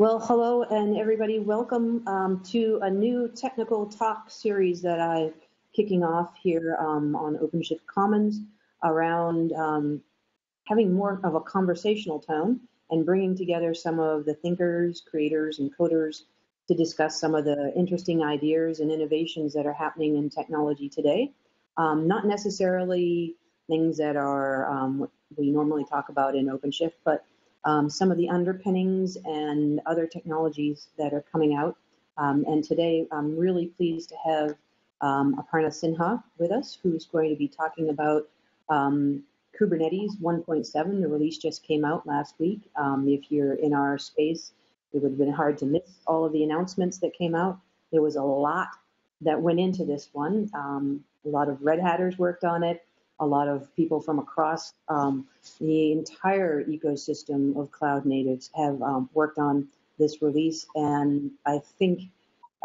Well, hello and everybody. Welcome um, to a new technical talk series that I'm kicking off here um, on OpenShift Commons around um, having more of a conversational tone and bringing together some of the thinkers, creators, and coders to discuss some of the interesting ideas and innovations that are happening in technology today. Um, not necessarily things that are um, we normally talk about in OpenShift, but um, some of the underpinnings and other technologies that are coming out. Um, and today I'm really pleased to have um, Aparna Sinha with us, who's going to be talking about um, Kubernetes 1.7. The release just came out last week. Um, if you're in our space, it would have been hard to miss all of the announcements that came out. There was a lot that went into this one. Um, a lot of Red Hatters worked on it a lot of people from across um, the entire ecosystem of cloud natives have um, worked on this release, and I think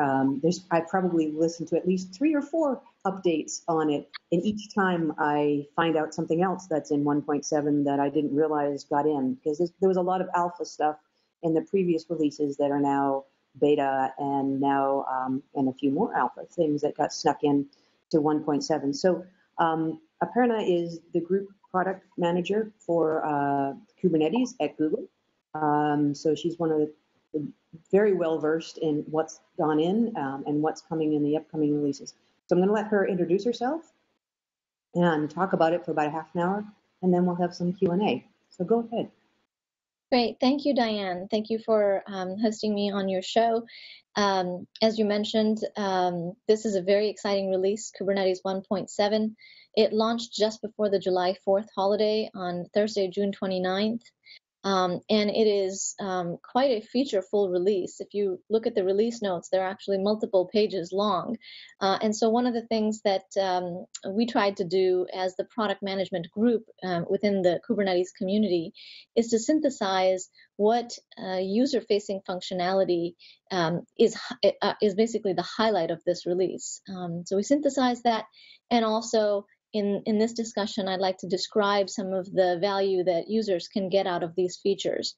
um, there's I probably listened to at least three or four updates on it, and each time I find out something else that's in 1.7 that I didn't realize got in. Because there was a lot of alpha stuff in the previous releases that are now beta and now um, and a few more alpha things that got snuck in to 1.7. So um, Aparna is the group product manager for uh, Kubernetes at Google. Um, so she's one of the, very well versed in what's gone in um, and what's coming in the upcoming releases. So I'm going to let her introduce herself and talk about it for about a half an hour, and then we'll have some Q&A. So go ahead. Great. Thank you, Diane. Thank you for um, hosting me on your show. Um, as you mentioned, um, this is a very exciting release, Kubernetes 1.7. It launched just before the July 4th holiday on Thursday, June 29th. Um, and it is um, quite a feature-full release. If you look at the release notes, they're actually multiple pages long. Uh, and so one of the things that um, we tried to do as the product management group um, within the Kubernetes community is to synthesize what uh, user-facing functionality um, is uh, is basically the highlight of this release. Um, so we synthesized that, and also in, in this discussion, I'd like to describe some of the value that users can get out of these features.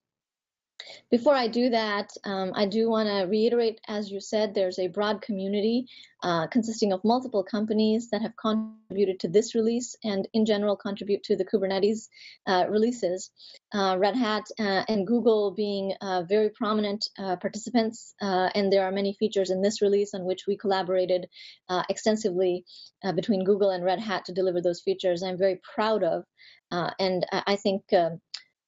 Before I do that, um, I do want to reiterate, as you said, there's a broad community uh, consisting of multiple companies that have contributed to this release and in general contribute to the Kubernetes uh, releases. Uh, Red Hat uh, and Google being uh, very prominent uh, participants, and there are many features in this release on which we collaborated extensively between Google and Red Hat to deliver those features. I'm very proud of, and I think um,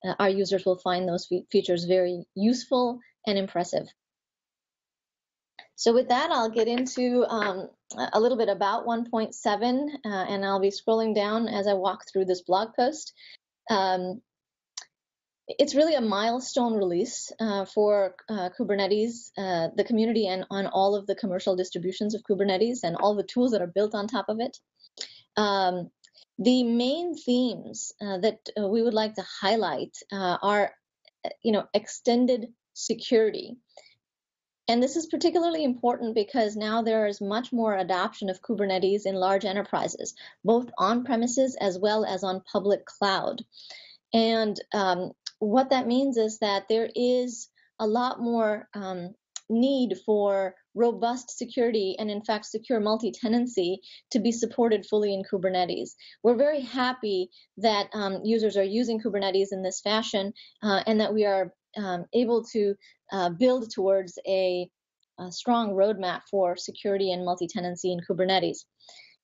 uh, our users will find those fe features very useful and impressive. So with that, I'll get into um, a little bit about 1.7, uh, and I'll be scrolling down as I walk through this blog post. Um, it's really a milestone release uh, for uh, Kubernetes, uh, the community, and on all of the commercial distributions of Kubernetes and all the tools that are built on top of it. Um, the main themes uh, that uh, we would like to highlight uh, are, uh, you know, extended security. And this is particularly important because now there is much more adoption of Kubernetes in large enterprises, both on premises as well as on public cloud. And um, what that means is that there is a lot more um, need for robust security and in fact secure multi-tenancy to be supported fully in Kubernetes. We're very happy that um, users are using Kubernetes in this fashion uh, and that we are um, able to uh, build towards a, a, strong roadmap for security and multi-tenancy in Kubernetes.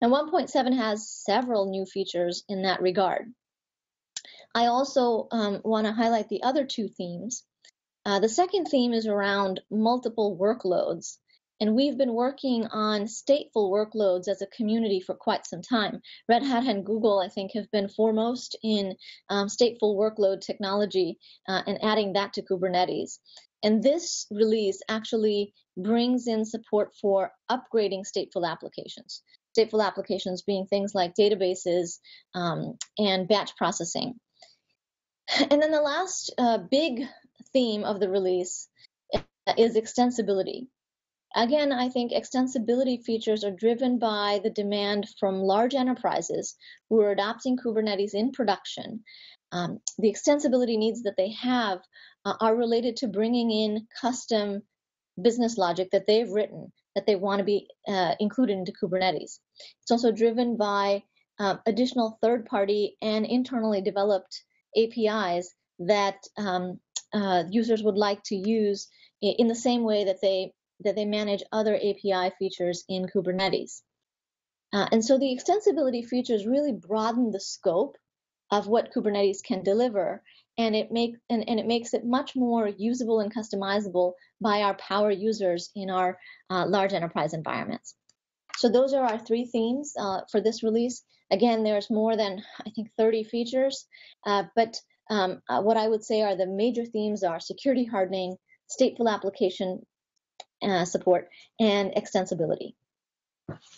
And 1.7 has several new features in that regard. I also um, want to highlight the other two themes. Uh, the second theme is around multiple workloads. And we've been working on stateful workloads as a community for quite some time. Red Hat and Google, I think, have been foremost in um, stateful workload technology uh, and adding that to Kubernetes. And this release actually brings in support for upgrading stateful applications. Stateful applications being things like databases um, and batch processing. And then the last uh, big theme of the release is extensibility. Again, I think extensibility features are driven by the demand from large enterprises who are adopting Kubernetes in production. um, the extensibility needs that they have uh, are related to bringing in custom business logic that they've written that they want to be uh, included into Kubernetes. It's also driven by um, additional third party and internally developed APIs that um, uh, users would like to use in the same way that they that they manage other API features in Kubernetes. Uh, and so the extensibility features really broaden the scope of what Kubernetes can deliver, and it make and, and it makes it much more usable and customizable by our power users in our uh, large enterprise environments. So those are our three themes uh, for this release. Again, there's more than I think 30 features, uh, but um, uh, what I would say are the major themes are security hardening, stateful application uh, support, and extensibility.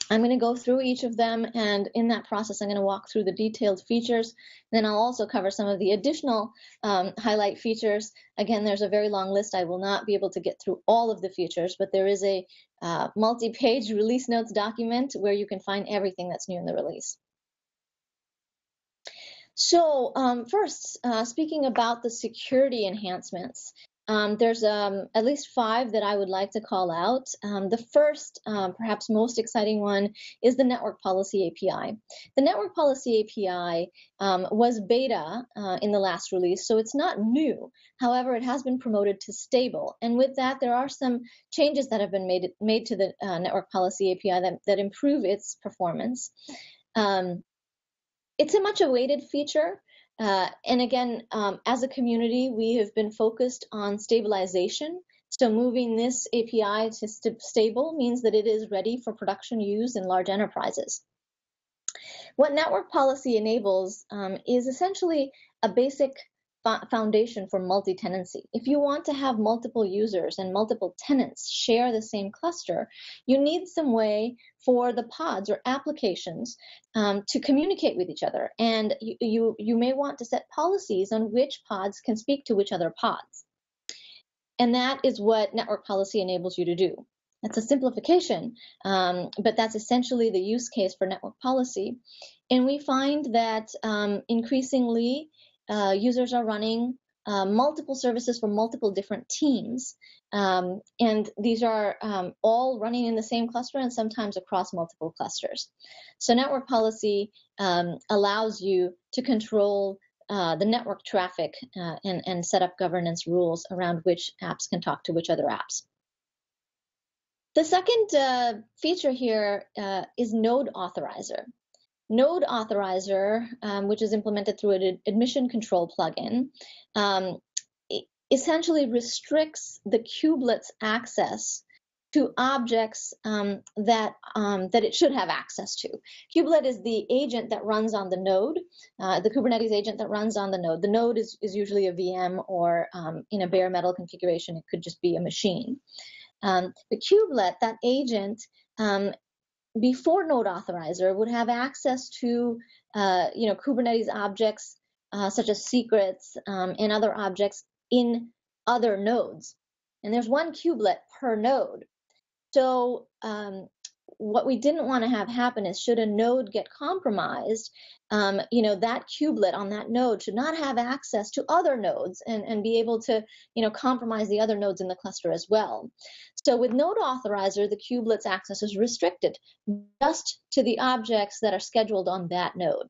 I'm going to go through each of them, and in that process, I'm going to walk through the detailed features. Then I'll also cover some of the additional um, highlight features. Again, there's a very long list. I will not be able to get through all of the features, but there is a uh, multi-page release notes document where you can find everything that's new in the release. So um, first, uh, speaking about the security enhancements, um, there's um, at least five that I would like to call out. Um, the first, um, perhaps most exciting one, is the Network Policy API. The Network Policy API um, was beta uh, in the last release, so it's not new. However, it has been promoted to stable. And with that, there are some changes that have been made, made to the uh, Network Policy API that, that improve its performance. Um, it's a much awaited feature. Uh, and again, um, as a community, we have been focused on stabilization. So moving this API to st stable means that it is ready for production use in large enterprises. What network policy enables um, is essentially a basic foundation for multi-tenancy. If you want to have multiple users and multiple tenants share the same cluster, you need some way for the pods or applications um, to communicate with each other. And you, you, you may want to set policies on which pods can speak to which other pods. And that is what network policy enables you to do. That's a simplification, um, but that's essentially the use case for network policy. And we find that um, increasingly uh, users are running uh, multiple services for multiple different teams. Um, and these are um, all running in the same cluster and sometimes across multiple clusters. So network policy um, allows you to control uh, the network traffic uh, and, and set up governance rules around which apps can talk to which other apps. The second uh, feature here uh, is Node Authorizer. Node Authorizer, um, which is implemented through an admission control plugin, um, essentially restricts the kubelet's access to objects um, that um, that it should have access to. Kubelet is the agent that runs on the node, uh, the Kubernetes agent that runs on the node. The node is, is usually a VM or um, in a bare metal configuration, it could just be a machine. Um, the kubelet, that agent, um, before Node Authorizer would have access to uh, you know Kubernetes objects uh, such as secrets um, and other objects in other nodes. And there's one kubelet per node. So um, what we didn't want to have happen is should a node get compromised, um, you know, that kubelet on that node should not have access to other nodes and, and be able to, you know, compromise the other nodes in the cluster as well. So with node authorizer, the kubelet's access is restricted just to the objects that are scheduled on that node.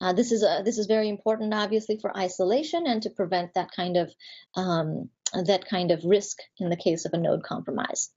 Uh, this is a, this is very important, obviously, for isolation and to prevent that kind of um, that kind of risk in the case of a node compromise.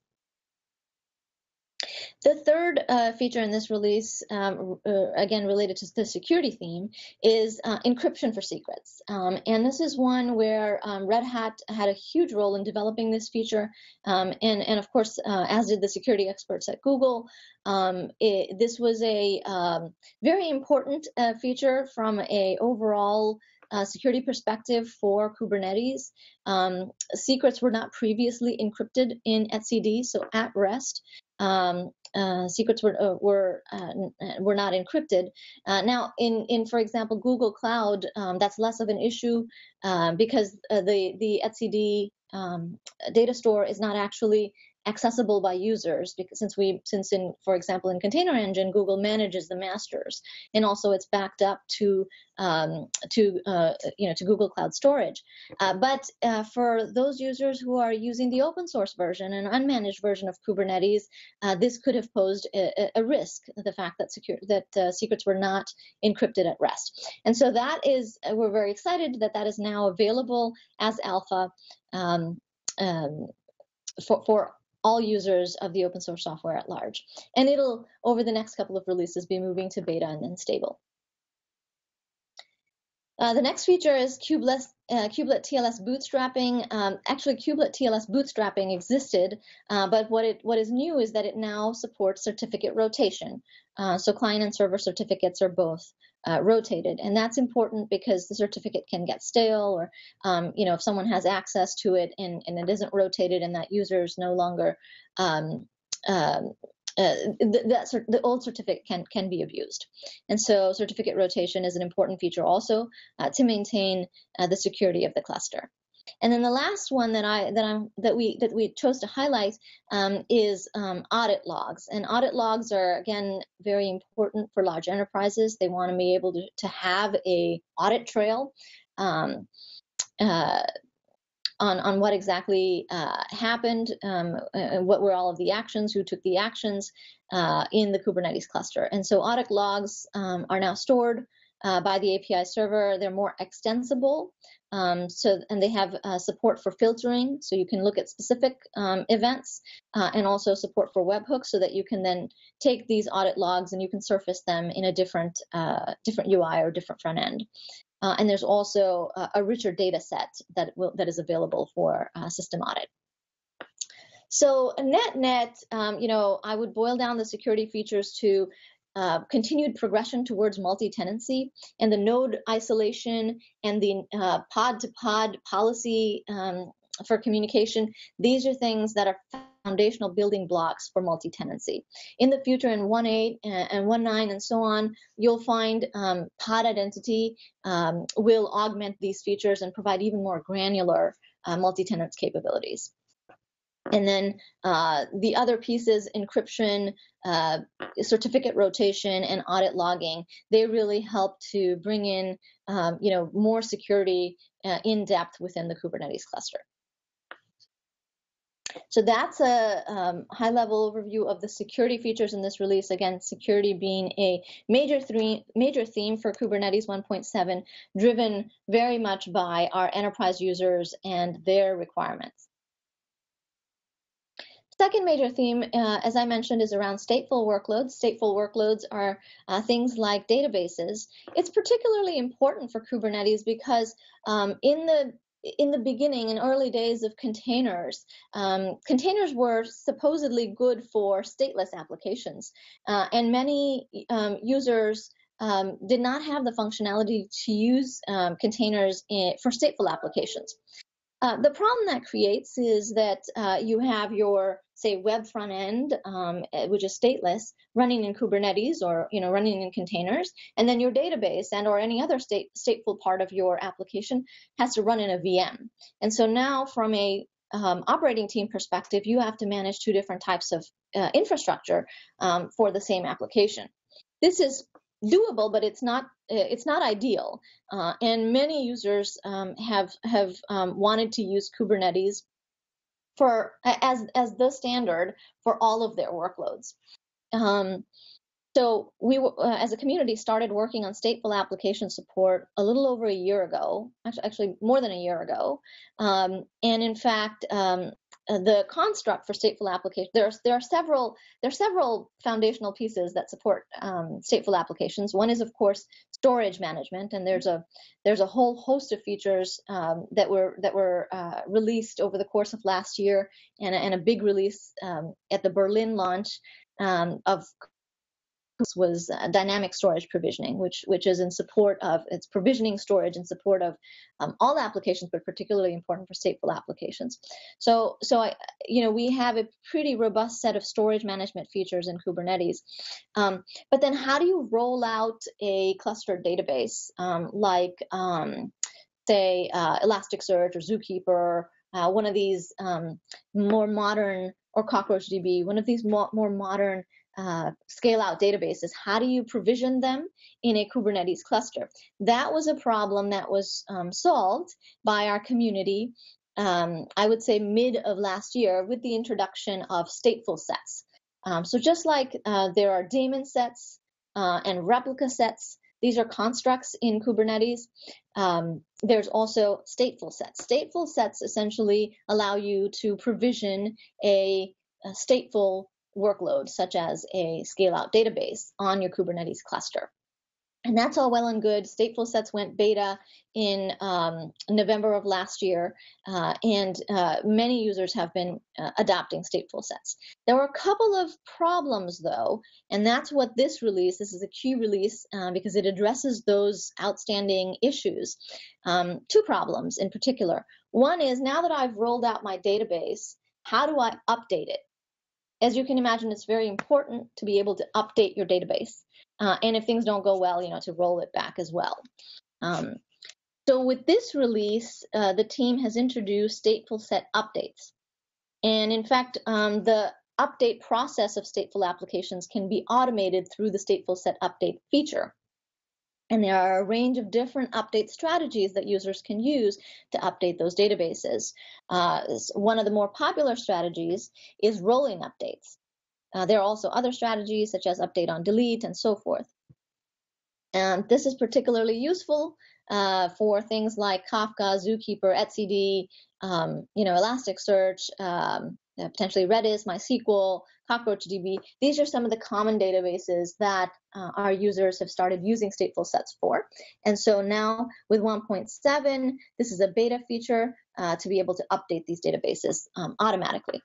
The third uh, feature in this release, um, uh, again related to the security theme, is uh, encryption for secrets. Um, and this is one where um, Red Hat had a huge role in developing this feature. Um, and, and of course, uh, as did the security experts at Google, um, it, this was a um, very important uh, feature from a overall uh, security perspective for Kubernetes. Um, secrets were not previously encrypted in etcd, so at rest. Um, uh, secrets were uh, were uh, were not encrypted. Uh, now, in in for example Google Cloud, um, that's less of an issue because uh, the the etcd um, data store is not actually accessible by users because since we since in for example in container engine google manages the masters and also it's backed up to um, to uh, you know to google cloud storage. Uh, but uh, for those users who are using the open source version and unmanaged version of kubernetes uh, this could have posed a, a, risk the fact that secure that uh, secrets were not encrypted at rest. And so that is we're very excited that that is now available as alpha um, um, for, for all users of the open source software at large. And it'll, over the next couple of releases, be moving to beta and then stable. Uh, the next feature is kubelet, uh, kubelet TLS bootstrapping. Um, actually, kubelet TLS bootstrapping existed, uh, but what it what is new is that it now supports certificate rotation. Uh, so client and server certificates are both uh, rotated, and that's important because the certificate can get stale, or um, you know if someone has access to it and, and it isn't rotated, and that user is no longer um, um, uh, that the old certificate can can be abused, and so certificate rotation is an important feature also uh, to maintain uh, the security of the cluster. And then the last one that I that I'm that we that we chose to highlight um, is um, audit logs. And audit logs are again very important for large enterprises. They want to be able to, to have a audit trail. Um, uh, on, on what exactly uh, happened, um, and what were all of the actions, who took the actions uh, in the Kubernetes cluster. And so audit logs um, are now stored uh, by the API server. They're more extensible, um, so and they have uh, support for filtering, so you can look at specific um, events, uh, and also support for webhooks, so that you can then take these audit logs and you can surface them in a different uh, different UI or different front end. Uh, and there's also a, richer data set that will, that is available for uh, system audit. So net net, um, you know, I would boil down the security features to uh, continued progression towards multi-tenancy and the node isolation and the uh, pod-to-pod policy um, for communication. These are things that are foundational building blocks for multi-tenancy. In the future, in 1.8 and 1.9 and so on, you'll find um, pod identity um, will augment these features and provide even more granular uh, multi-tenant capabilities. And then uh, the other pieces, encryption, uh, certificate rotation, and audit logging, they really help to bring in, um, you know, more security uh, in depth within the Kubernetes cluster. So that's a um, high-level overview of the security features in this release. Again, security being a major, three, major theme for Kubernetes 1.7, driven very much by our enterprise users and their requirements. Second major theme, uh, as I mentioned, is around stateful workloads. Stateful workloads are uh, things like databases. It's particularly important for Kubernetes because um, in the in the beginning, in early days of containers, um, containers were supposedly good for stateless applications, uh, and many um, users um, did not have the functionality to use um, containers in, for stateful applications. Uh, the problem that creates is that uh, you have your say web front end, um, eh, which is stateless, running in Kubernetes or you know running in containers, and then your database and or any other state, stateful part of your application has to run in a VM. And so now, from a um, operating team perspective, you have to manage two different types of uh, infrastructure um, for the same application. This is doable, but it's not it's not ideal. Uh, and many users um, have have um, wanted to use Kubernetes for as as the standard for all of their workloads. Um, so we, uh, as a community, started working on stateful application support a little over a year ago, actually, actually more than a year ago. Um, and in fact, um, the construct for stateful application there are, there are several there are several foundational pieces that support um, stateful applications. One is of course storage management, and there's a there's a whole host of features um, that were that were uh, released over the course of last year, and, and a big release um, at the Berlin launch um, of was uh, dynamic storage provisioning, which which is in support of it's provisioning storage in support of um, all applications, but particularly important for stateful applications. So so I you know we have a pretty robust set of storage management features in Kubernetes, um, but then how do you roll out a clustered database um, like um, say uh, Elasticsearch or Zookeeper? Uh, one of these um, more modern or CockroachDB, one of these more, more modern uh, scale out databases, how do you provision them in a Kubernetes cluster? That was a problem that was um, solved by our community, um, I would say mid of last year, with the introduction of stateful sets. Um, so just like uh, there are daemon sets uh, and replica sets, these are constructs in Kubernetes. Um, there's also stateful sets. Stateful sets essentially allow you to provision a, a stateful workload, such as a scale out database on your Kubernetes cluster. And that's all well and good. Stateful sets went beta in um, November of last year, uh, and uh, many users have been uh, adopting stateful sets. There were a couple of problems, though, and that's what this release, this is a key release uh, because it addresses those outstanding issues. Um, two problems in particular. One is now that I've rolled out my database, how do I update it? As you can imagine, it's very important to be able to update your database. Uh, and if things don't go well, you know, to roll it back as well. Um, so with this release, uh, the team has introduced stateful set updates. And in fact, um, the update process of stateful applications can be automated through the stateful set update feature. And there are a range of different update strategies that users can use to update those databases. Uh, one of the more popular strategies is rolling updates. Uh, there are also other strategies such as update on delete and so forth. And this is particularly useful uh, for things like Kafka, Zookeeper, etcd, um, you know, Elasticsearch, um, uh, potentially Redis, MySQL, CockroachDB. These are some of the common databases that uh, our users have started using stateful sets for. And so now with 1.7, this is a beta feature uh, to be able to update these databases um, automatically.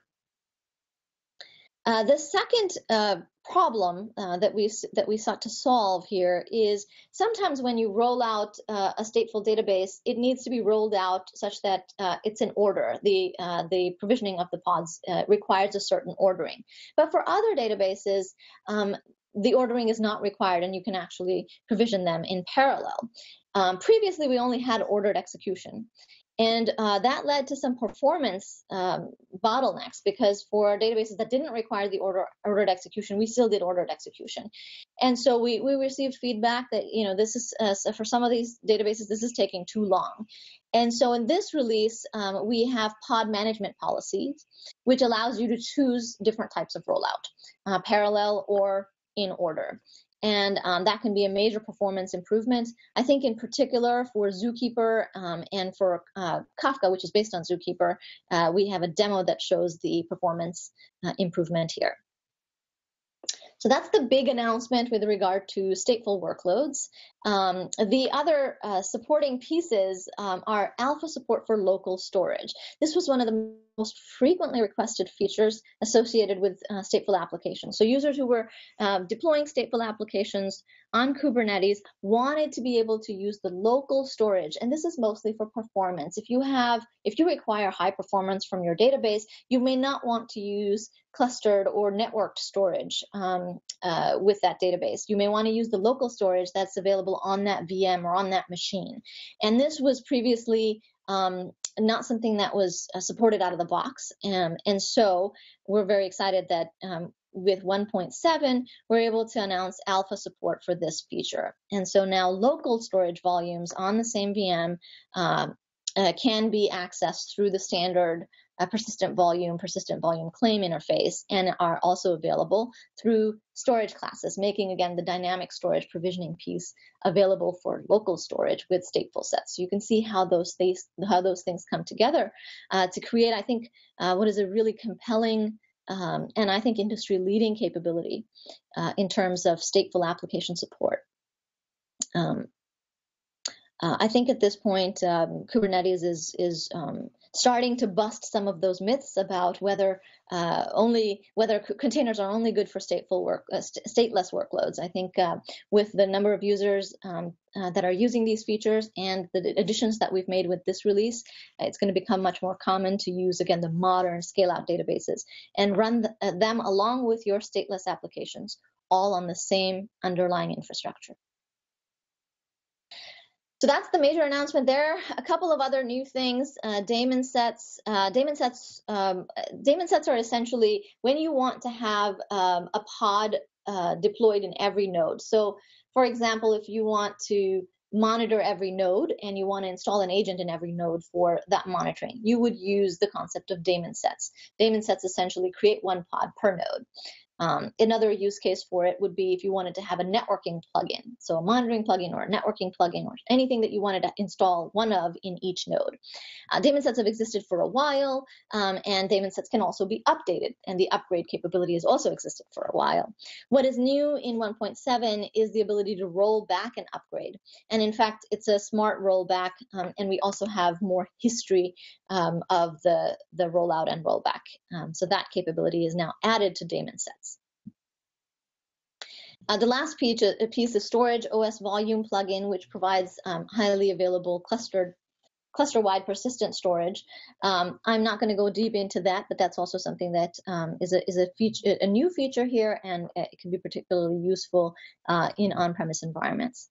Uh, the second uh, problem uh, that we that we sought to solve here is sometimes when you roll out uh, a stateful database, it needs to be rolled out such that uh, it's in order. The the provisioning of the pods requires a certain ordering. But for other databases, um, the ordering is not required, and you can actually provision them in parallel. Um, previously, we only had ordered execution. And uh, that led to some performance um, bottlenecks because for databases that didn't require the order, ordered execution, we still did ordered execution. And so we, we received feedback that, you know, this is, uh, for some of these databases, this is taking too long. And so in this release, um, we have pod management policies, which allows you to choose different types of rollout, uh, parallel or in order and um, that can be a major performance improvement. I think in particular for Zookeeper um, and for uh, Kafka, which is based on Zookeeper, uh, we have a demo that shows the performance uh, improvement here. So that's the big announcement with regard to stateful workloads. Um, the other uh, supporting pieces um, are alpha support for local storage. This was one of the most frequently requested features associated with uh, stateful applications. So users who were uh, deploying stateful applications on Kubernetes wanted to be able to use the local storage, and this is mostly for performance. If you have, if you require high performance from your database, you may not want to use clustered or networked storage um, uh, with that database. You may want to use the local storage that's available on that VM or on that machine. And this was previously um, not something that was uh, supported out of the box. Um, and so we're very excited that um, with 1.7, we're able to announce alpha support for this feature. And so now local storage volumes on the same VM uh, uh, can be accessed through the standard a persistent volume, persistent volume claim interface, and are also available through storage classes, making again the dynamic storage provisioning piece available for local storage with stateful sets. So you can see how those things how those things come together uh, to create, I think, uh, what is a really compelling um, and I think industry leading capability uh, in terms of stateful application support. Um, uh, I think at this point, um, Kubernetes is is um, starting to bust some of those myths about whether uh, only whether containers are only good for stateful work, uh, st stateless workloads. I think uh, with the number of users um, uh, that are using these features and the additions that we've made with this release, it's going to become much more common to use again the modern scale-out databases and run the, uh, them along with your stateless applications, all on the same underlying infrastructure. So that's the major announcement there. A couple of other new things. Uh, daemon sets. Uh, daemon sets. Um, daemon sets are essentially when you want to have um, a pod uh, deployed in every node. So, for example, if you want to monitor every node and you want to install an agent in every node for that monitoring, you would use the concept of daemon sets. Daemon sets essentially create one pod per node. Um, another use case for it would be if you wanted to have a networking plugin, so a monitoring plugin or a networking plugin or anything that you wanted to install one of in each node. Uh, daemon sets have existed for a while, um, and daemon sets can also be updated, and the upgrade capability has also existed for a while. What is new in 1.7 is the ability to roll back and upgrade, and in fact, it's a smart rollback, um, and we also have more history um, of the the rollout and rollback. Um, so that capability is now added to daemon sets. Uh, the last piece, uh, piece is Storage OS Volume plugin, which provides um, highly available clustered cluster-wide persistent storage. Um, I'm not going to go deep into that, but that's also something that um, is a is a feature, a new feature here, and uh, it can be particularly useful uh, in on-premise environments.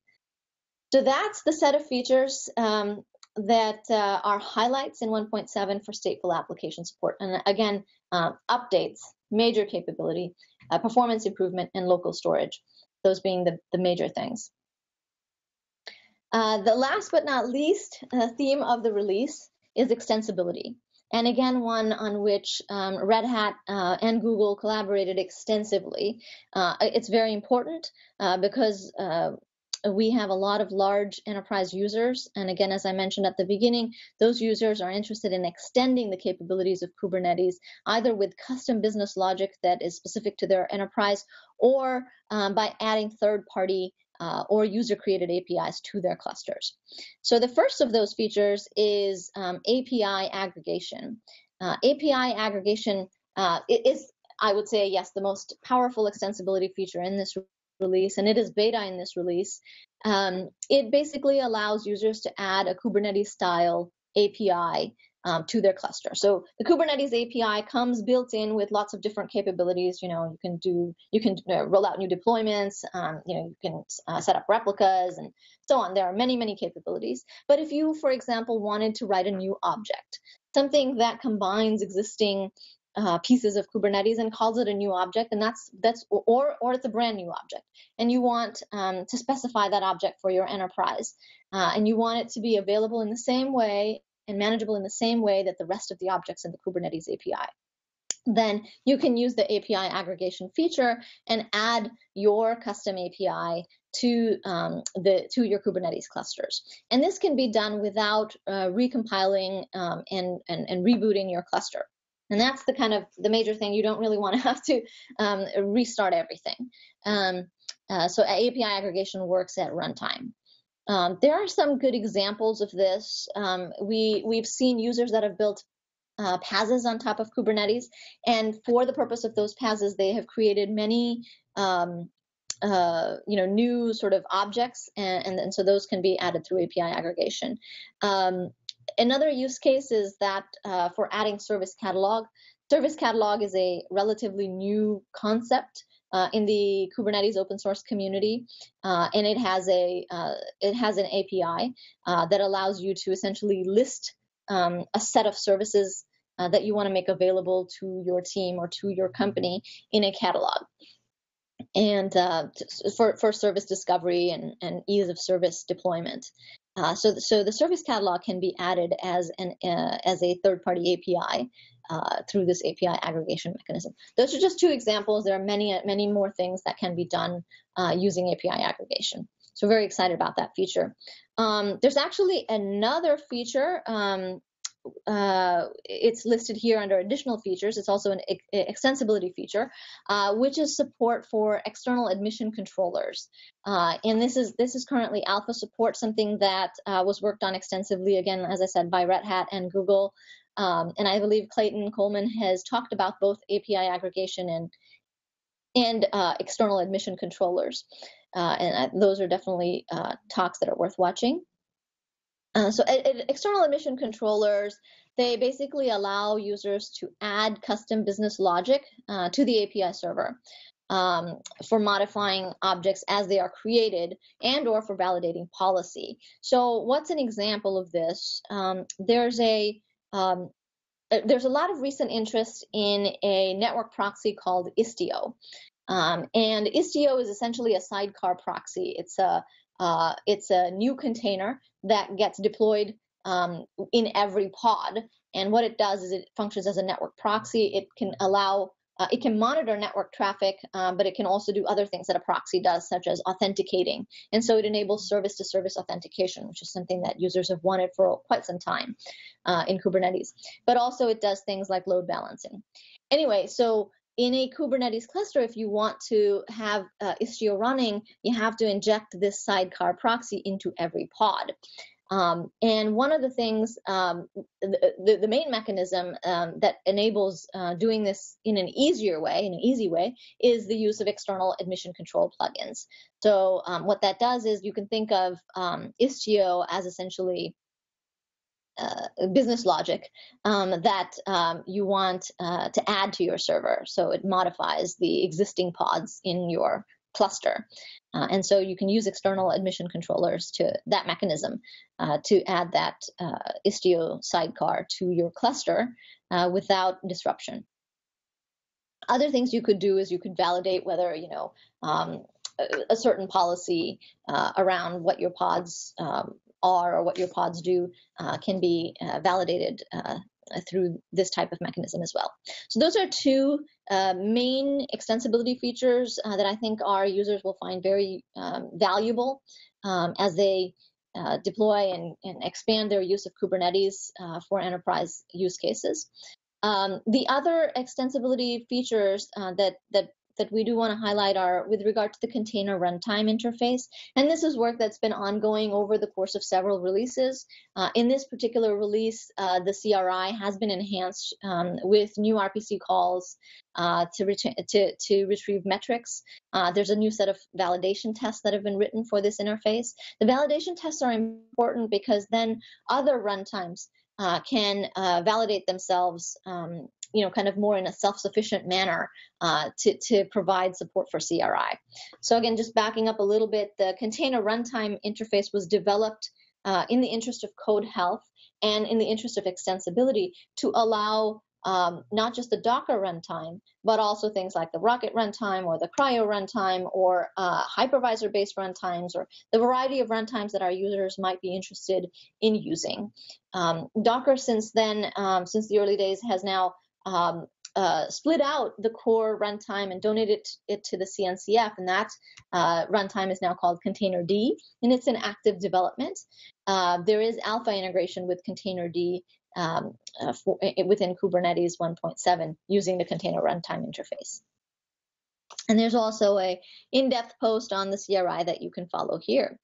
So that's the set of features um, that uh, are highlights in 1.7 for stateful application support. And again, uh, updates, major capability, uh, performance improvement, and local storage, those being the, the major things. Uh, the last but not least uh, theme of the release is extensibility. And again, one on which um, Red Hat uh, and Google collaborated extensively. Uh, it's very important uh, because we have a lot of large enterprise users. And again, as I mentioned at the beginning, those users are interested in extending the capabilities of Kubernetes, either with custom business logic that is specific to their enterprise or um, by adding third party uh, or user created APIs to their clusters. So the first of those features is um, API aggregation. Uh, API aggregation uh, is, I would say, yes, the most powerful extensibility feature in this release, and it is beta in this release. Um, it basically allows users to add a Kubernetes style API um, to their cluster. So the Kubernetes API comes built in with lots of different capabilities. You know, you can do, you can uh, roll out new deployments. Um, you know, you can uh, set up replicas and so on. There are many, many capabilities. But if you, for example, wanted to write a new object, something that combines existing uh, pieces of Kubernetes and calls it a new object, and that's that's or or it's a brand new object, and you want um, to specify that object for your enterprise, uh, and you want it to be available in the same way and manageable in the same way that the rest of the objects in the Kubernetes API. Then you can use the API aggregation feature and add your custom API to um, the to your Kubernetes clusters. And this can be done without uh, recompiling um, and, and, and rebooting your cluster. And that's the kind of the major thing. You don't really want to have to um, restart everything. Um, uh, so API aggregation works at runtime. Um, there are some good examples of this. Um, we we've seen users that have built uh, on top of Kubernetes, and for the purpose of those PaaSes, they have created many um, uh, you know new sort of objects, and, and, and, so those can be added through API aggregation. Um, another use case is that uh, for adding service catalog. Service catalog is a relatively new concept uh, in the Kubernetes open source community, uh, and it has a uh, it has an API uh, that allows you to essentially list um, a set of services uh, that you want to make available to your team or to your company in a catalog and uh, for, for service discovery and, and ease of service deployment. Uh, so, so the service catalog can be added as an uh, as a third-party API uh, through this API aggregation mechanism. Those are just two examples. There are many many more things that can be done uh, using API aggregation. So very excited about that feature. Um, there's actually another feature um, uh, it's listed here under additional features. It's also an extensibility feature, uh, which is support for external admission controllers. Uh, and this is this is currently alpha support, something that uh, was worked on extensively, again, as I said, by Red Hat and Google. Um, and I believe Clayton Coleman has talked about both API aggregation and and uh, external admission controllers. Uh, and those are definitely talks that are worth watching. Uh, so external admission controllers, they basically allow users to add custom business logic uh, to the API server. um, for modifying objects as they are created and or for validating policy. So what's an example of this? Um, there's a um, there's a lot of recent interest in a network proxy called Istio. Um, and Istio is essentially a sidecar proxy. It's a uh, it's a new container that gets deployed um, in every pod. And what it does is it functions as a network proxy. It can allow uh, it can monitor network traffic, um, but it can also do other things that a proxy does, such as authenticating. And so it enables service to service authentication, which is something that users have wanted for quite some time uh, in Kubernetes. But also it does things like load balancing. Anyway, so in a Kubernetes cluster, if you want to have uh, Istio running, you have to inject this sidecar proxy into every pod. Um, and one of the things, um, the, the, main mechanism um, that enables uh, doing this in an easier way, in an easy way, is the use of external admission control plugins. So um, what that does is you can think of um, Istio as essentially uh, business logic um, that um, you want uh, to add to your server. So it modifies the existing pods in your cluster. Uh, and so you can use external admission controllers to that mechanism uh, to add that uh, Istio sidecar to your cluster uh, without disruption. Other things you could do is you could validate whether, you know, um, a, certain policy around what your pods um, are or what your pods do uh, can be uh, validated uh, through this type of mechanism as well. So those are two uh, main extensibility features uh, that I think our users will find very um, valuable um, as they uh, deploy and, and, expand their use of Kubernetes for enterprise use cases. Um, the other extensibility features that that that we do want to highlight are with regard to the container runtime interface. And this is work that's been ongoing over the course of several releases. Uh, in this particular release, uh, the CRI has been enhanced um, with new RPC calls uh, to, to, to, retrieve metrics. Uh, there's a new set of validation tests that have been written for this interface. The validation tests are important because then other runtimes uh, can uh, validate themselves um, you know, kind of more in a self-sufficient manner uh, to, to provide support for CRI. So again, just backing up a little bit, the container runtime interface was developed uh, in the interest of code health and in the interest of extensibility to allow um, not just the Docker runtime, but also things like the Rocket runtime or the CRI-O runtime or uh, hypervisor-based runtimes or the variety of runtimes that our users might be interested in using. Um, Docker since then, um, since the early days, has now um, uh, split out the core runtime and donated it to the CNCF, and that uh, runtime is now called Containerd, and it's in active development. Uh, there is alpha integration with Containerd um, uh, for, within Kubernetes 1.7 using the container runtime interface. And there's also a in-depth post on the CRI that you can follow here.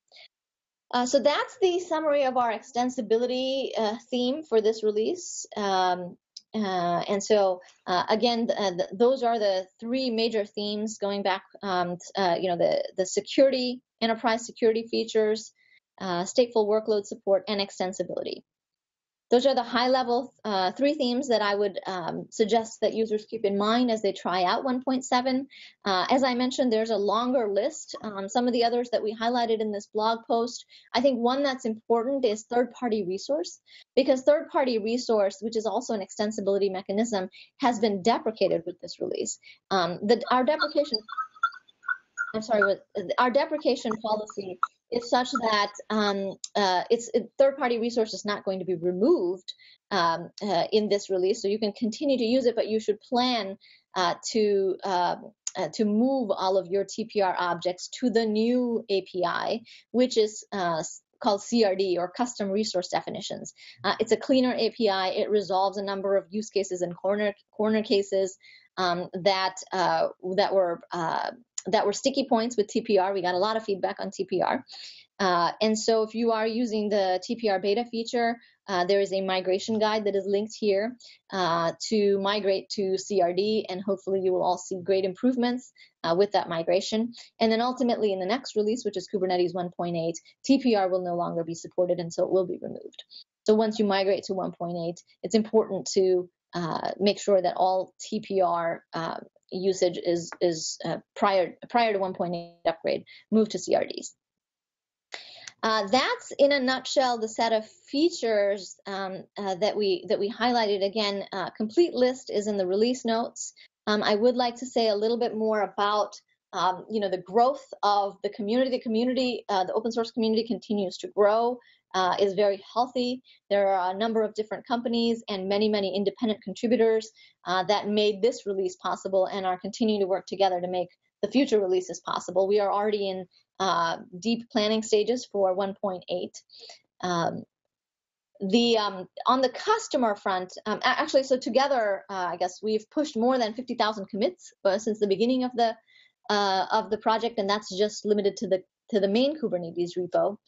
Uh, so that's the summary of our extensibility uh, theme for this release. Um, uh, and so uh, again, uh, the, those are the three major themes going back, um, uh, you know, the, the security, enterprise security features, uh, stateful workload support, and extensibility. Those are the high level uh, three themes that I would um, suggest that users keep in mind as they try out 1.7. Uh, as I mentioned, there's a longer list. Um, some of the others that we highlighted in this blog post, I think one that's important is third-party resource, because third-party resource, which is also an extensibility mechanism, has been deprecated with this release. Um, the, our deprecation I'm sorry, our deprecation policy is such that um, uh, it's third-party resource is not going to be removed um, uh, in this release, so you can continue to use it, but you should plan uh, to um, uh, to move all of your TPR objects to the new API, which is uh, called CRD or custom resource definitions. Uh, it's a cleaner API. It resolves a number of use cases and corner corner cases um, that uh, that were uh, that were sticky points with TPR. We got a lot of feedback on TPR. Uh, and so if you are using the TPR beta feature, uh, there is a migration guide that is linked here uh, to migrate to CRD, and hopefully you will all see great improvements uh, with that migration. And then ultimately in the next release, which is Kubernetes 1.8, TPR will no longer be supported, and so it will be removed. So once you migrate to 1.8, it's important to uh, make sure that all TPR uh, usage is is uh, prior prior to 1.8 upgrade move to CRDs. Uh, that's in a nutshell the set of features um, uh, that we that we highlighted. Again, uh, complete list is in the release notes. Um, I would like to say a little bit more about um, you know the growth of the community. The community, uh, the open source community, continues to grow. Uh, is very healthy. There are a number of different companies and many, many independent contributors uh, that made this release possible and are continuing to work together to make the future releases possible. We are already in uh, deep planning stages for 1.8. Um, the um, on the customer front, um, actually, so together, uh, I guess we've pushed more than 50,000 commits uh, since the beginning of the uh, of the project, and that's just limited to the to the main Kubernetes repo.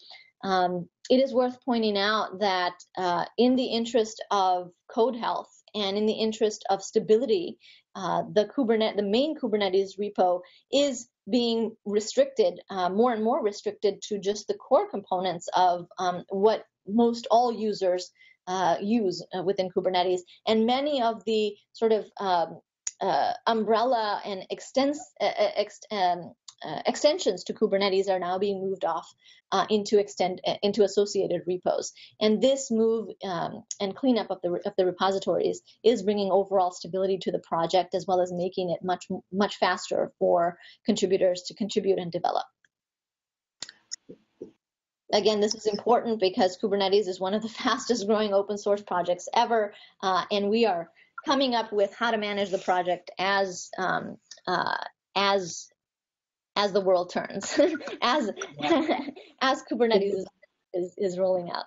Um, it is worth pointing out that uh, in the interest of code health and in the interest of stability, uh, the Kubernetes, the main Kubernetes repo is being restricted, uh, more and more restricted to just the core components of um, what most all users uh, use uh, within Kubernetes. And many of the sort of um, uh, umbrella and extens, ex, um, uh, extensions to Kubernetes are now being moved off uh, into extend uh, into associated repos. And this move um, and cleanup of the of the repositories is bringing overall stability to the project as well as making it much much faster for contributors to contribute and develop. Again, this is important because Kubernetes is one of the fastest growing open source projects ever, uh, and we are coming up with how to manage the project as um, uh, as as the world turns, as as Kubernetes is, is, is rolling out.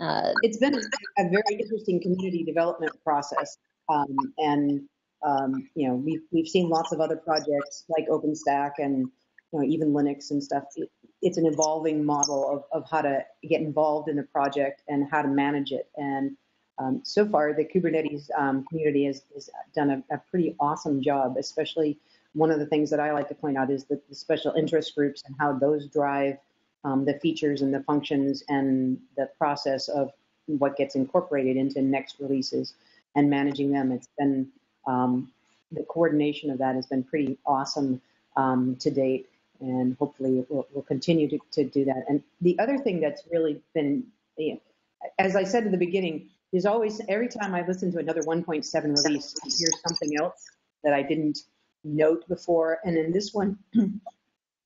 Uh, it's been a very interesting community development process, um, and um, you know we've we've seen lots of other projects like OpenStack and you know even Linux and stuff. It, it's an evolving model of, of how to get involved in the project and how to manage it. And um, so far, the Kubernetes um, community has, has done a, a, pretty awesome job, especially one of the things that I like to point out is the, the special interest groups and how those drive um, the features and the functions and the process of what gets incorporated into next releases and managing them. It's been um, the coordination of that has been pretty awesome um, to date, and hopefully we'll, we'll continue to, to, do that. And the other thing that's really been, you know, as I said in the beginning, there's always every time I listen to another 1.7 release, I hear something else that I didn't note before. And in this one,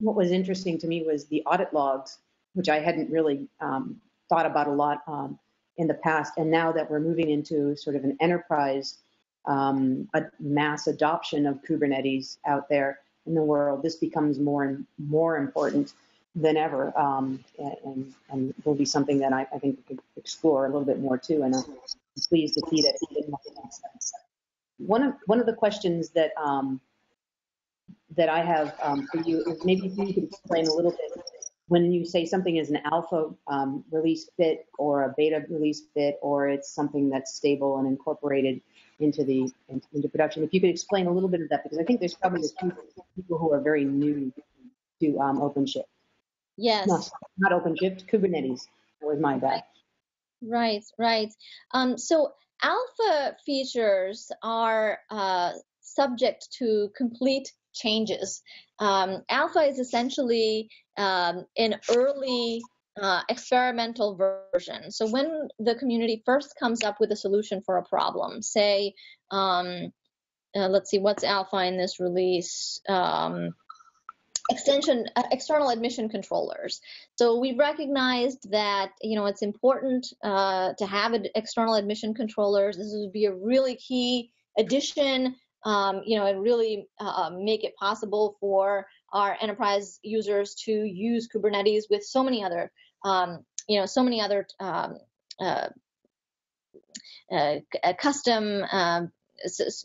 what was interesting to me was the audit logs, which I hadn't really um, thought about a lot um, in the past. And now that we're moving into sort of an enterprise um, a mass adoption of Kubernetes out there in the world, this becomes more and more important than ever, um, and, and, will be something that I, I, think we could explore a little bit more too. And I'm pleased to see that. One of one of the questions that um, that I have um, for you maybe if you could explain a little bit when you say something is an alpha um, release bit or a beta release bit, or it's something that's stable and incorporated into the into production. If you could explain a little bit of that because I think there's probably a few people who are very new to um, OpenShift. Yes. No, not OpenShift, Kubernetes. That was my bad. Right, right. Um, so alpha features are uh, subject to complete changes. Um, alpha is essentially um, an early uh, experimental version. So when the community first comes up with a solution for a problem, say, um, uh, let's see, what's alpha in this release? Um, extension uh, external admission controllers so we recognized that you know it's important uh, to have external admission controllers this would be a really key addition um, you know, and really uh, make it possible for our enterprise users to use Kubernetes with so many other, um, you know, so many other um, uh, uh, custom um,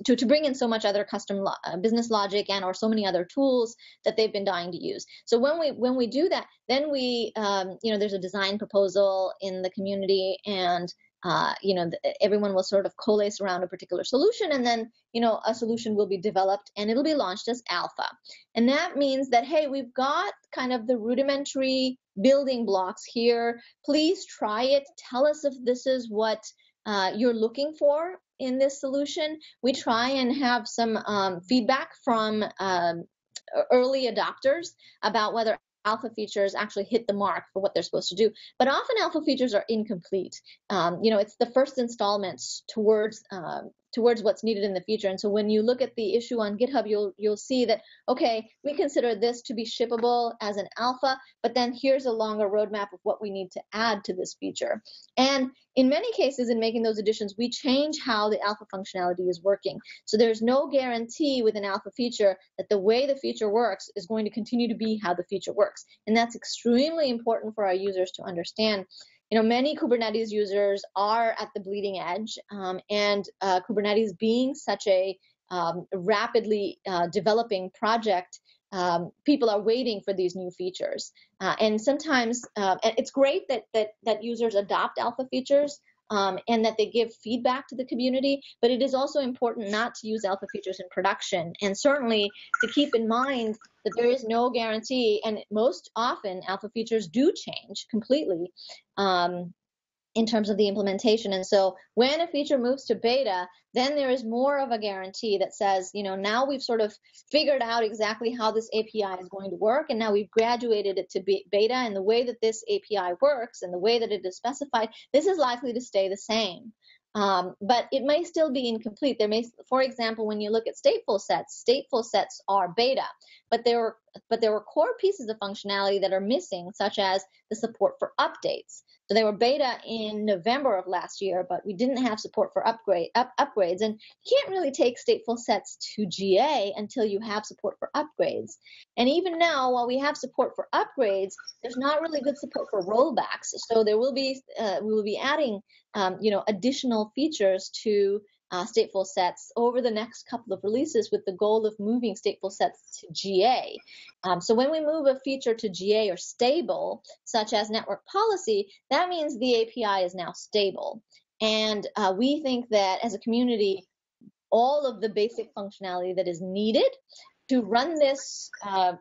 to, to bring in so much other custom lo uh, business logic and or so many other tools that they've been dying to use. So when we when we do that, then we um, you know there's a design proposal in the community and uh, you know, everyone will sort of coalesce around a particular solution, and then, you know, a solution will be developed and it'll be launched as alpha. And that means that, hey, we've got kind of the rudimentary building blocks here. Please try it. Tell us if this is what uh, you're looking for in this solution, we try and have some um, feedback from um, early adopters about whether alpha features actually hit the mark for what they're supposed to do. But often alpha features are incomplete. Um, you know, it's the first installments towards um, towards what's needed in the future. And so when you look at the issue on GitHub, you'll you'll see that okay, we consider this to be shippable as an alpha, but then here's a longer roadmap of what we need to add to this feature. And in many cases, in making those additions, we change how the alpha functionality is working. So there's no guarantee with an alpha feature that the way the feature works is going to continue to be how the feature works. And that's extremely important for our users to understand you know, many Kubernetes users are at the bleeding edge, um, and uh, Kubernetes being such a um, rapidly uh, developing project, um, people are waiting for these new features. Uh, and sometimes, uh, and it's great that, that that users adopt alpha features, um, and that they give feedback to the community. But it is also important not to use alpha features in production, and certainly to keep in mind that there is no guarantee, and most often alpha features do change completely. Um, in terms of the implementation. And so when a feature moves to beta, then there is more of a guarantee that says, you know, now we've sort of figured out exactly how this API is going to work, and now we've graduated it to beta, and the way that this API works and the way that it is specified, this is likely to stay the same. Um, but it may still be incomplete. There may, for example, when you look at stateful sets, stateful sets are beta, but there are but there were core pieces of functionality that are missing, such as the support for updates. So they were beta in November of last year, but we didn't have support for upgrade up, upgrades. And you can't really take stateful sets to GA until you have support for upgrades. And even now, while we have support for upgrades, there's not really good support for rollbacks. So there will be uh, we will be adding um, you know additional features to uh, stateful sets over the next couple of releases with the goal of moving stateful sets to GA. Um, so when we move a feature to GA or stable, such as network policy, that means the API is now stable. And uh, we think that as a community, all of the basic functionality that is needed to run this uh,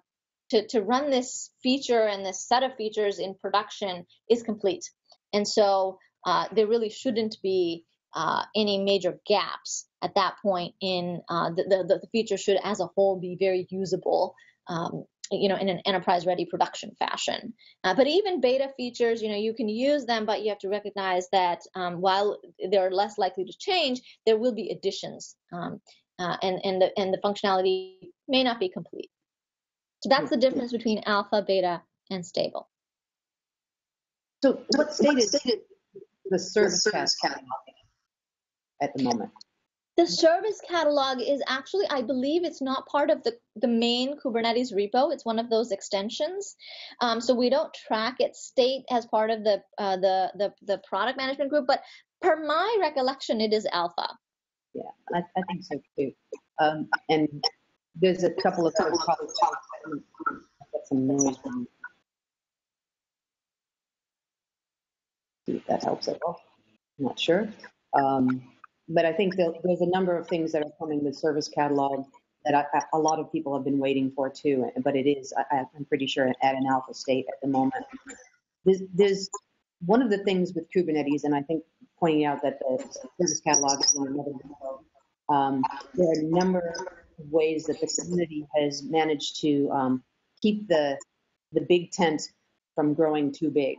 to, to run this feature and this set of features in production is complete. And so uh, there really shouldn't be uh, any major gaps at that point in uh, the, the, the feature should as a whole be very usable um, you know in an enterprise ready production fashion. Uh, but even beta features you know you can use them but you have to recognize that um, while they're less likely to change there will be additions um, uh, and and the and the functionality may not be complete. So that's the difference between alpha beta and stable. So what state is the service catalog at the moment? The service catalog is actually, I believe it's not part of the, the main Kubernetes repo. It's one of those extensions. Um, so we don't track its state as part of the, uh, the, the, the, product management group, but per my recollection, it is alpha. Yeah, I, I think so too. Um, and there's a couple of. Got some noise. See if that helps at all. I'm not sure. Um, but I think there's a number of things that are coming with Service Catalog that I, a lot of people have been waiting for too. But it is, I, am pretty sure, at an alpha state at the moment. There's, there's, one of the things with Kubernetes, and I think pointing out that the Service Catalog is in another. Um, there are a number of ways that the community has managed to um, keep the the big tent from growing too big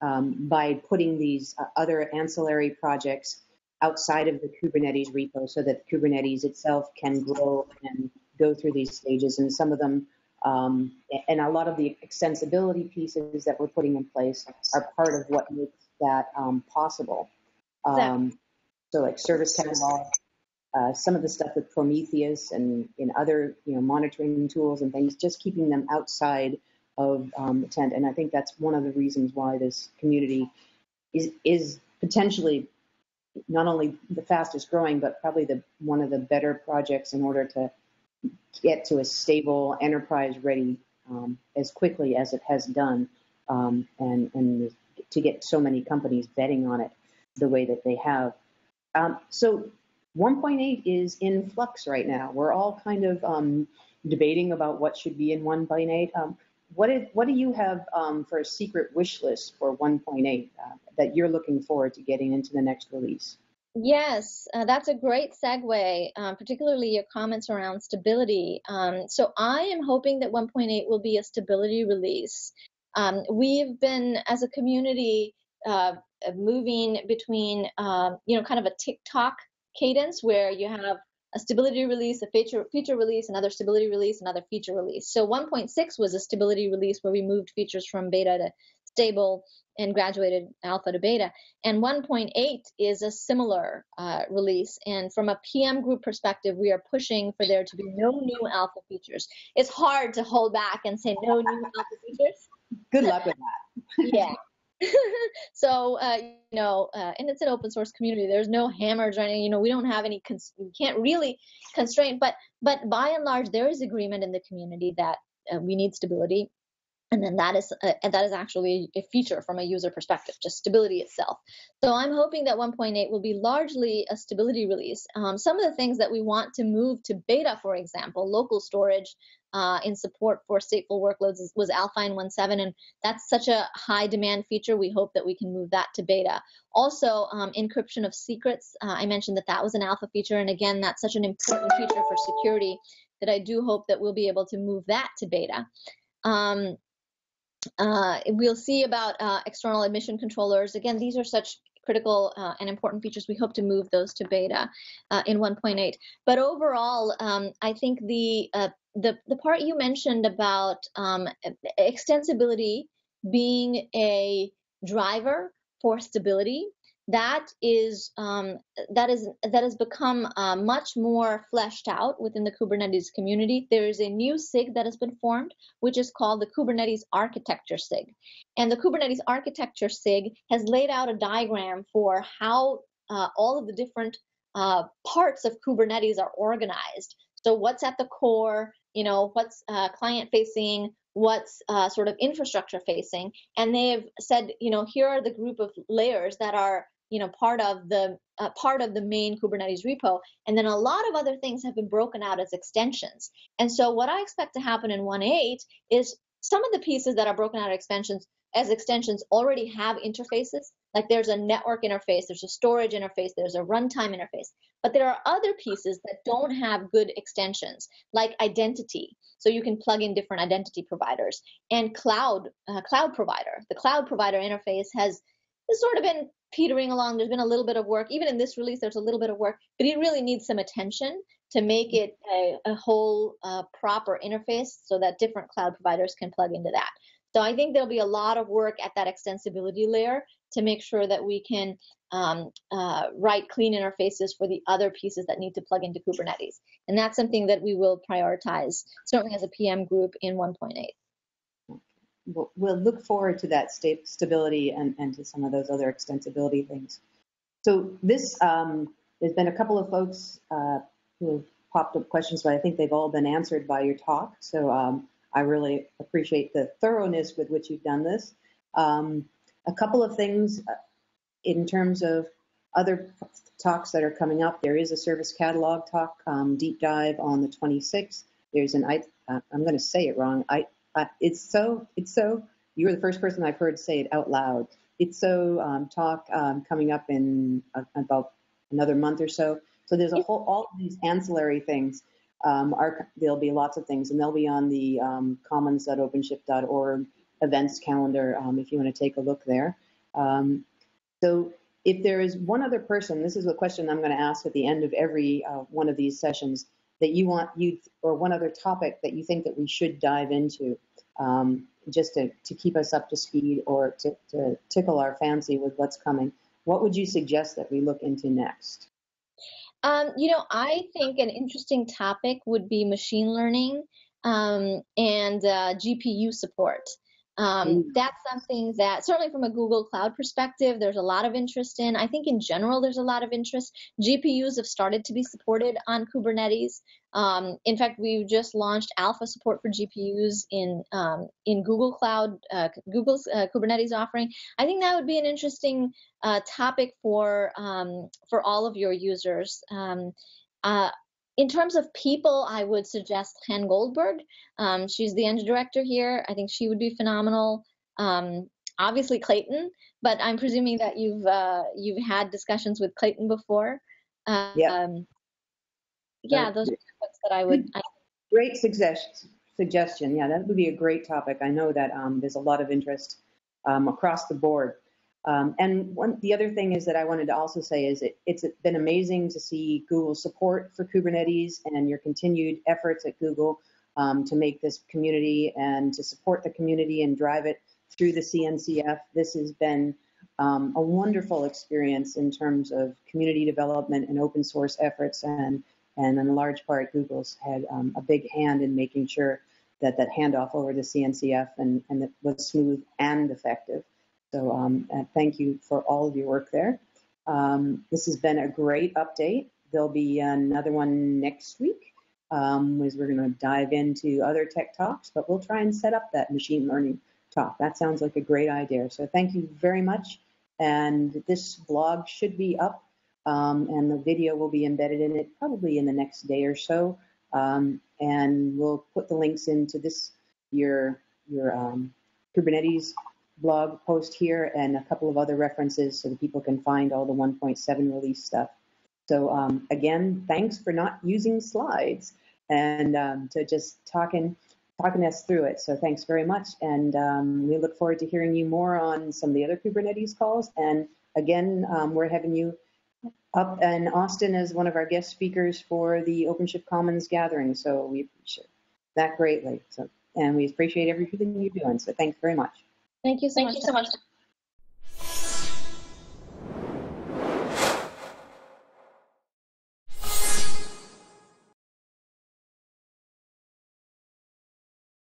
um, by putting these uh, other ancillary projects outside of the Kubernetes repo so that Kubernetes itself can grow and go through these stages. And some of them, um, and a lot of the extensibility pieces that we're putting in place are part of what makes that um, possible. Um, so like service catalog, uh, some of the stuff with Prometheus and in other you know monitoring tools and things, just keeping them outside of um, the tent. And I think that's one of the reasons why this community is is potentially not only the fastest growing, but probably the one of the better projects in order to get to a stable enterprise ready um, as quickly as it has done, um, and and to get so many companies betting on it the way that they have. Um, so 1.8 is in flux right now. We're all kind of um, debating about what should be in 1.8. Um, what, do you have um, for a secret wish list for 1.8 uh, that you're looking forward to getting into the next release? Yes, uh, that's a great segue, um, particularly your comments around stability. Um, so I am hoping that 1.8 will be a stability release. Um, we've been, as a community, uh, moving between, uh, you know, kind of a tick-tock cadence where you have a stability release, a feature feature release, another stability release, another feature release. So 1.6 was a stability release where we moved features from beta to stable and graduated alpha to beta. And 1.8 is a similar uh, release. And from a PM group perspective, we are pushing for there to be no new alpha features. It's hard to hold back and say no new alpha features. Good luck with that. yeah. so uh, you know, uh, and it's an open source community. There's no hammers or anything. You know, we don't have any. Cons- we can't really constrain, but but by and large, there is agreement in the community that uh, we need stability and then that is uh, that is actually a feature from a user perspective just stability itself. So i'm hoping that 1.8 will be largely a stability release. Um, some of the things that we want to move to beta for example local storage uh, in support for stateful workloads was alpha in 1.7 and that's such a high demand feature. We hope that we can move that to beta. Also um, encryption of secrets. Uh, i mentioned that that was an alpha feature and again that's such an important feature for security that i do hope that we'll be able to move that to beta. Um, uh, we'll see about uh, external admission controllers. Again, these are such critical uh, and important features. We hope to move those to beta uh, in 1.8. But overall, um, I think the, uh, the the part you mentioned about um, extensibility being a driver for stability that is um, that is that has become uh, much more fleshed out within the Kubernetes community. There is a new SIG that has been formed, which is called the Kubernetes Architecture SIG, and the Kubernetes Architecture SIG has laid out a diagram for how uh, all of the different uh, parts of Kubernetes are organized. So what's at the core, you know, what's uh, client facing, what's uh, sort of infrastructure facing and they've said you know here are the group of layers that are you know part of the uh, part of the main kubernetes repo. And then a lot of other things have been broken out as extensions. And so what i expect to happen in 1.8 is some of the pieces that are broken out as extensions as extensions already have interfaces. Like there's a network interface there's a storage interface there's a runtime interface. But there are other pieces that don't have good extensions like identity. So you can plug in different identity providers. And cloud uh, cloud provider the cloud provider interface has, has sort of been petering along. There's been a little bit of work. Even in this release, there's a little bit of work, but it really needs some attention to make it a, a whole uh, proper interface so that different cloud providers can plug into that. So I think there'll be a lot of work at that extensibility layer to make sure that we can um, uh, write clean interfaces for the other pieces that need to plug into Kubernetes. And that's something that we will prioritize, certainly as a PM group in 1.8 we'll, we'll look forward to that sta- stability and, and to some of those other extensibility things. So this, um, there's been a couple of folks uh, who have popped up questions, but I think they've all been answered by your talk. So um, I really appreciate the thoroughness with which you've done this. Um, a couple of things uh, in terms of other talks that are coming up. There is a service catalog talk, um, deep dive on the 26th. There's an, I, uh, I'm going to say it wrong, I, uh, it's so, it's so, you were the first person I've heard say it out loud. Istio um, talk um, coming up in uh, about another month or so. So there's a whole, all of these ancillary things. Um, are, there'll be lots of things, and they'll be on the um, commons.openshift.org events calendar um, if you want to take a look there. Um, so if there is one other person, this is a question I'm going to ask at the end of every uh, one of these sessions that you want you or one other topic that you think that we should dive into um, just to, to keep us up to speed or to, to tickle our fancy with what's coming what would you suggest that we look into next? Um, you know i think an interesting topic would be machine learning um, and uh, gpu support um, mm. that's something that certainly from a Google Cloud perspective, there's a lot of interest in. I think in general, there's a lot of interest. GPUs have started to be supported on Kubernetes. Um, in fact, we've just launched alpha support for GPUs in um, in Google Cloud, uh, Google's uh, Kubernetes offering. I think that would be an interesting uh, topic for um, for all of your users. Um, uh, in terms of people, I would suggest Chen Goldberg. Um, she's the engine director here. I think she would be phenomenal. Um, obviously Clayton, but I'm presuming that you've uh, you've had discussions with Clayton before. Um, Yeah. yeah, Uh, those are topics that I would. I, Great suggest- suggestion. Yeah, that would be a great topic. I know that um, there's a lot of interest um, across the board. Um, and one, the other thing is that I wanted to also say is it, it's been amazing to see Google's support for Kubernetes and your continued efforts at Google um, to make this community and to support the community and drive it through the CNCF. This has been um, a wonderful experience in terms of community development and open source efforts and and in large part, Google's had um, a big hand in making sure that that handoff over to CNCF and, and it was smooth and effective. So um, uh, thank you for all of your work there. Um, this has been a great update. There'll be another one next week um, as we're going to dive into other tech talks, but we'll try and set up that machine learning talk. That sounds like a great idea. So thank you very much. And this blog should be up um, and the video will be embedded in it probably in the next day or so. Um, and we'll put the links into this your your um, Kubernetes blog post here and a couple of other references so that people can find all the 1.7 release stuff. So um, again, thanks for not using slides and um, to just talking talking us through it. So thanks very much, and um, we look forward to hearing you more on some of the other Kubernetes calls. And again, um, we're having you up in Austin as one of our guest speakers for the OpenShift Commons gathering. So we appreciate that greatly. So, and we appreciate everything you're doing. So thanks very much. Thank you so Thank much. you so much.